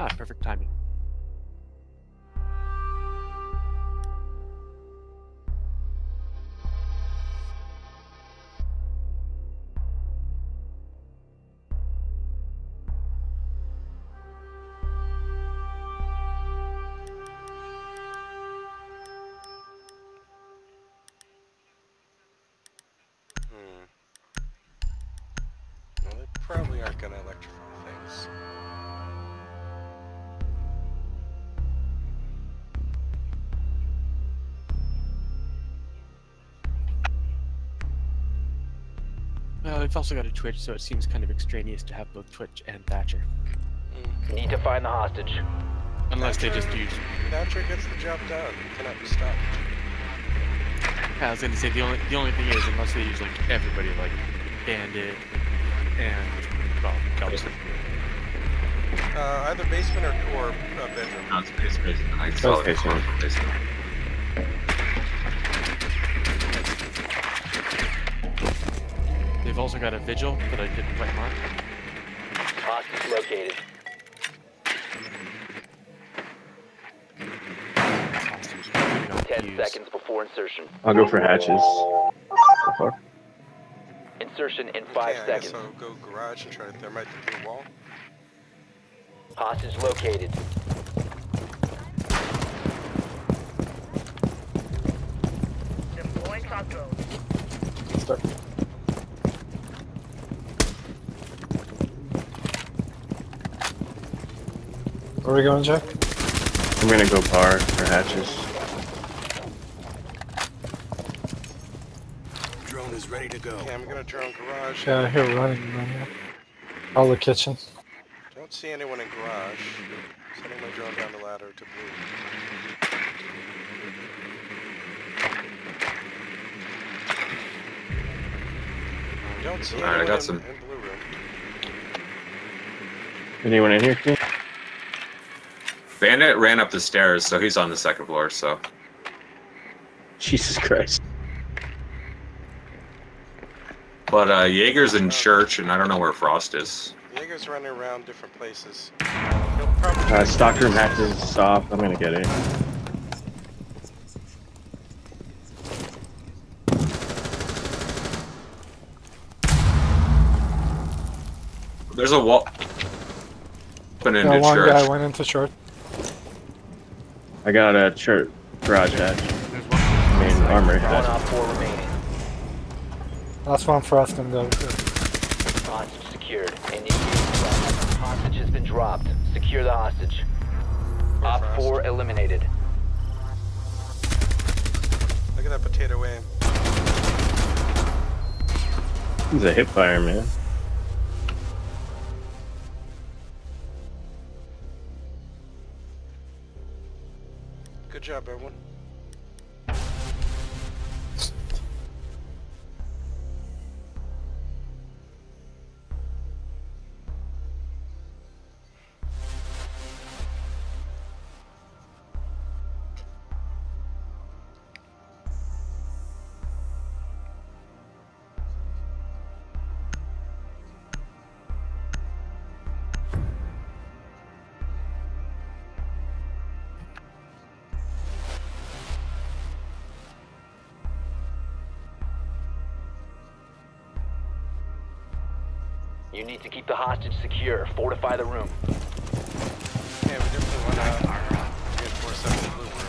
Ah, perfect timing. Hmm. Well, they probably aren't gonna electrify Well, they've also got a Twitch, so it seems kind of extraneous to have both Twitch and Thatcher. Hmm. Need to find the hostage. Unless they just use. Thatcher gets the job done. Cannot be stopped. I was gonna say the only the only thing is unless they use like everybody like Bandit and well Dumpster. Uh, either basement or, core uh, bedroom. No, it's basement. basement. I saw the basement. basement. They've also got a Vigil that I didn't quite mark. Hostage located. Hostage. Maybe not Ten use. seconds before insertion. I'll go for hatches. So. Insertion in five okay, I guess seconds. I'll go garage and try to thermite the blue wall. Hostage located. Deploying shock drone. Start. Where are we going, Jack? I'm gonna go bar for hatches. Drone is ready to go. Okay, I'm gonna drone garage. Yeah, I hear running. running. All the kitchen. Don't see anyone in garage. Sending my drone down the ladder to blue. Don't see Alright, I got in, some- in blue room. Anyone in here? King? Bandit ran up the stairs, so he's on the second floor. So Jesus Christ. But uh, Jaeger's in church, and I don't know where Frost is. Jaeger's running around different places. He'll probably Uh, stockroom hatches off. I'm gonna get it. There's a wall. Open into Yeah, one church. guy went into short. I got a church garage hatch. I mean armory One hatch. op four remaining. Last one for us and go. Hostage secured. Initiating threat. Hostage has been dropped. Secure the hostage. Op four eliminated. Look at that potato aim. He's a hip fire, man. Good job, everyone. You need to keep the hostage secure. Fortify the room. Yeah, we definitely want to reinforce that blue room.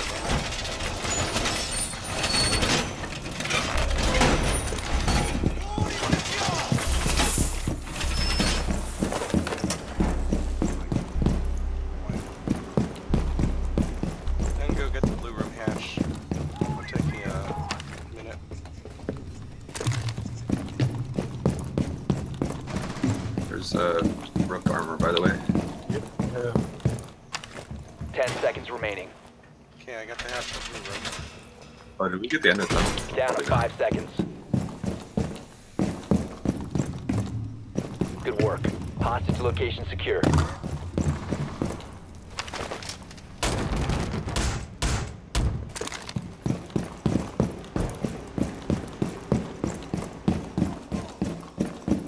Then go get the blue room hatch. It'll take me a minute. There's uh, rook armor, by the way. Yep. Yeah. Ten seconds remaining. Okay, I got the hatch for blue room. Oh, did we get the end of them? Down to five seconds. Good work. Hostage location secure.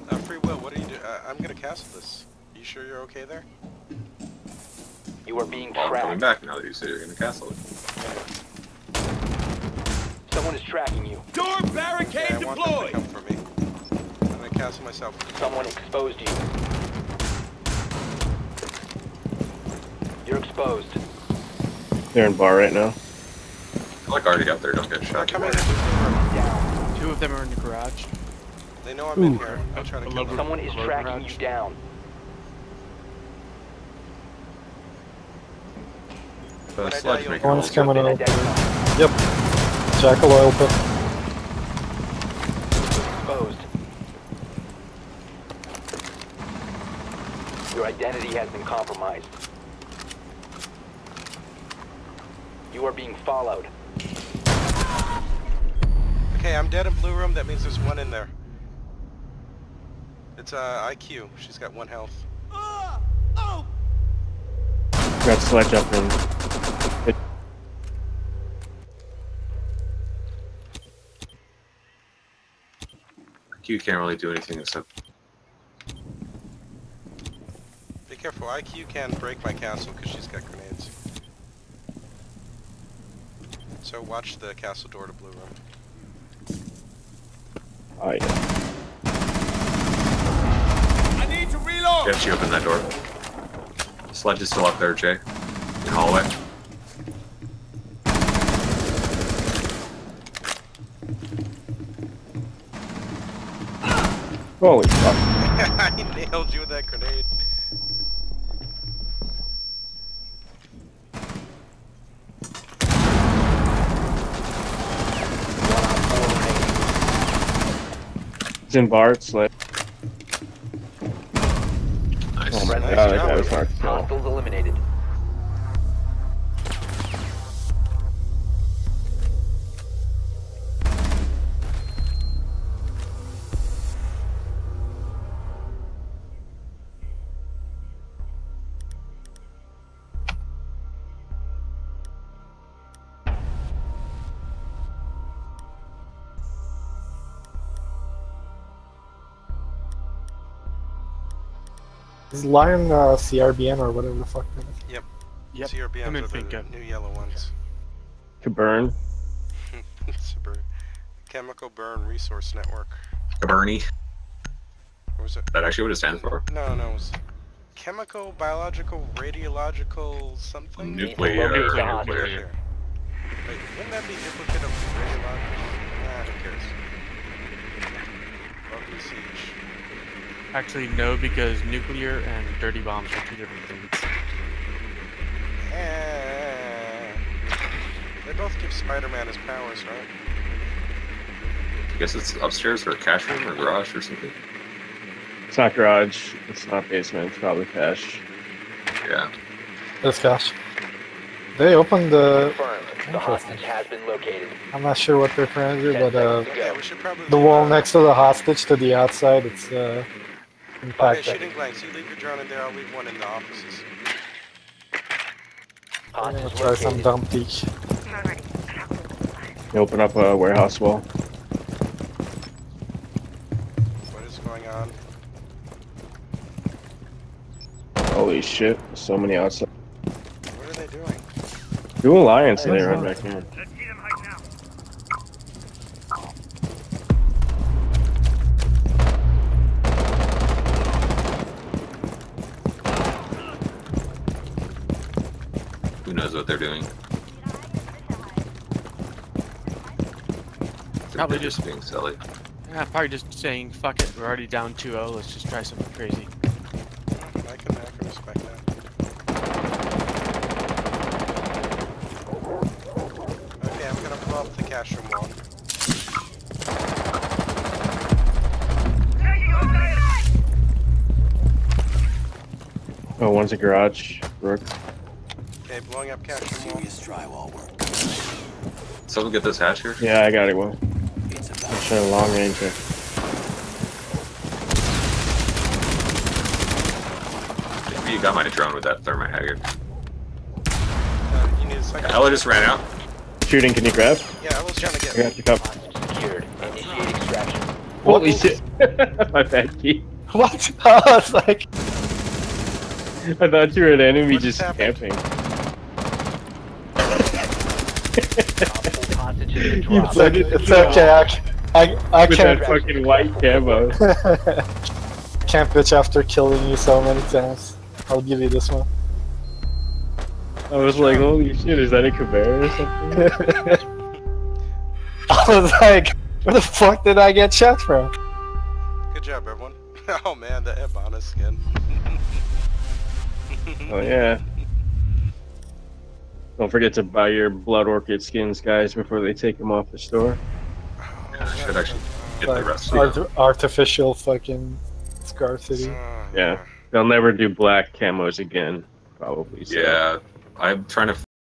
Uh, free will, what are you doing? Uh, I'm gonna castle this. You sure you're okay there? You are being Well, I'm coming back now that you say you're gonna castle it. Someone is tracking you. Yeah, I want them to come for me. I'm gonna castle myself. Someone exposed you. You're exposed. They're in bar right now. I like already up there, don't get shot. coming in the room. Down. Two of them are in the garage. They know I'm in here. I'll try to kill them. Someone is tracking garage. you down. The When I die, sledge you'll- making One's coming Been out. Yep. Jackal oil pit. Exposed. Your identity has been compromised. You are being followed. Okay, I'm dead in blue room. That means there's one in there. It's uh, IQ. She's got one health. Got sledge up in. IQ can't really do anything except Be careful. IQ can break my castle because she's got grenades. So watch the castle door to blue room. Oh yeah. Get you open that door. Sledge is still up there, Jay. In hallway. Holy fuck. I nailed you with that grenade. One on. He's in bar. It's like. Was hard to kill. Hostiles eliminated. Is Lion uh, CRBN or whatever the fuck that is? Yep. CRBMs I'm in are the new yellow ones. To burn. Super. Chemical Burn Resource Network. Bernie. Or was it? That actually what it stands for. No, no. It was chemical, biological, radiological, something. Nuclear. Locate the Nuclear. Nuclear. Wait, wouldn't that be duplicate of radiological? Nah, who cares? Welcome to Siege. Actually, no, because nuclear and dirty bombs are two different things. Eh, They both give Spider-Man his powers, right? I guess it's upstairs or a cash room or garage or something. It's not garage. It's not basement. It's probably cash. Yeah. This cash. They opened the. The hostage has been located. I'm not sure what they're trying to do, but uh, Yeah, we should probably the wall uh, next to the hostage to the outside, it's uh, Okay, impacted. shooting blanks. You leave your drone in there. I'll leave one in the offices. I'm gonna try some located. dump peek. You open up a warehouse wall. What is going on? Holy shit. So many outside. What are they doing? Do alliance I they don't run know. back here. Knows what they're doing? They're Probably just just- being silly. Yeah, probably just saying, fuck it, we're already down 2-0, let's just try something crazy. I can, I can respect that. Okay, I'm gonna blow up the cash room wall. Oh, one's a garage. Rook. Okay, blowing up cash room wall. Someone get this hatch here? Yeah, I got it. One. I'm showing long range here. Maybe you got my drone with that thermite haggard. Uh, you need a second. Ela just ran out. Shooting, can you grab? Yeah, I was trying to I get. got you cup. Hostage secured. Initiate extraction. Holy shit. My bad key. What? I was like, I thought you were an enemy What just just happened? camping. Op 4 hostage has been You dropped. It's, like, it's okay. I, c- I, I With can't that fucking white camo. can't bitch after killing you so many times. I'll give you this one. I was like, holy shit, is that a Caveira or something? I was like, where the fuck did I get shot from? Good job, everyone. Oh man, the Ebana skin. Oh yeah. Don't forget to buy your Blood Orchid skins, guys, before they take them off the store. Oh, should actually Get the rest. art- artificial fucking scarcity. Oh, uh, Yeah. They'll never do black camos again, probably. So. Yeah, I'm trying to